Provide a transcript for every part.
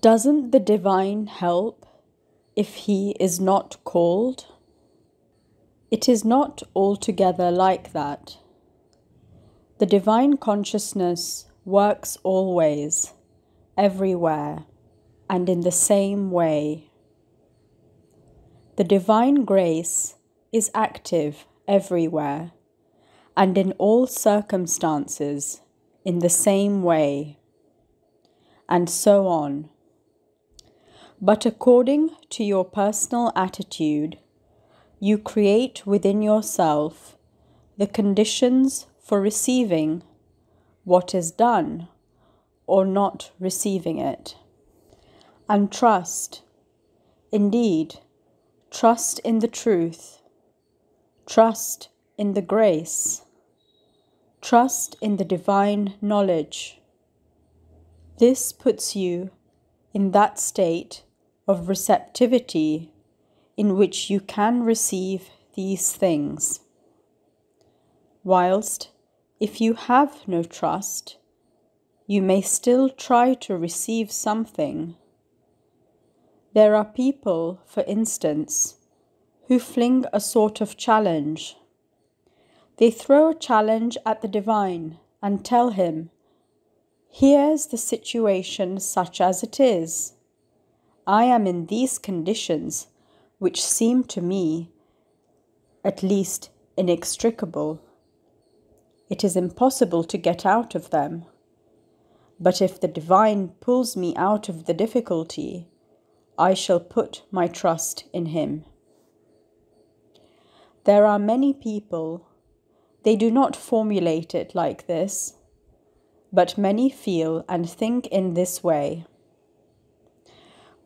Doesn't the divine help if he is not called? It is not altogether like that. The divine consciousness works always, everywhere, and in the same way. The divine grace is active everywhere and in all circumstances in the same way, and so on. But according to your personal attitude, you create within yourself the conditions for receiving what is done or not receiving it. And trust, indeed, trust in the truth, trust in the grace, trust in the divine knowledge. This puts you in that state of receptivity in which you can receive these things. Whilst, if you have no trust, you may still try to receive something. There are people, for instance, who fling a sort of challenge. They throw a challenge at the divine and tell him, Here's the situation such as it is. I am in these conditions, which seem to me, at least, inextricable. It is impossible to get out of them. But if the divine pulls me out of the difficulty, I shall put my trust in him. There are many people, they do not formulate it like this, but many feel and think in this way.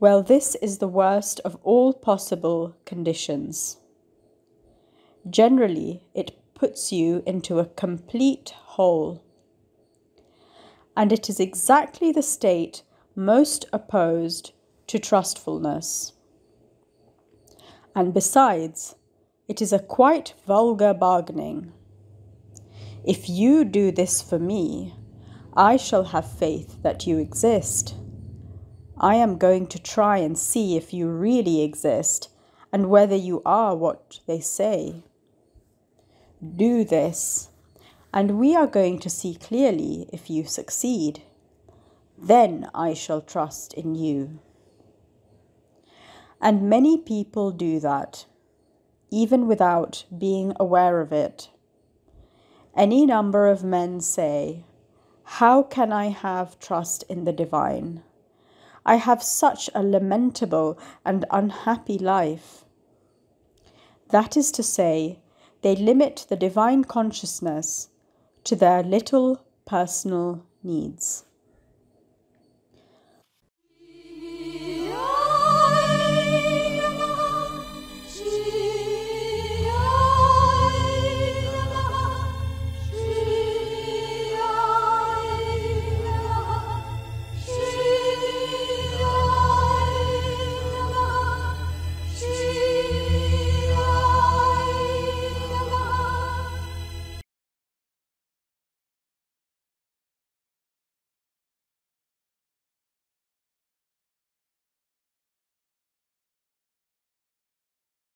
Well, this is the worst of all possible conditions. Generally, it puts you into a complete hole. And it is exactly the state most opposed to trustfulness. And besides, it is a quite vulgar bargaining. If you do this for me, I shall have faith that you exist. I am going to try and see if you really exist and whether you are what they say. Do this, and we are going to see clearly if you succeed. Then I shall trust in you. And many people do that, even without being aware of it. Any number of men say, How can I have trust in the divine? I have such a lamentable and unhappy life. That is to say, they limit the divine consciousness to their little personal needs.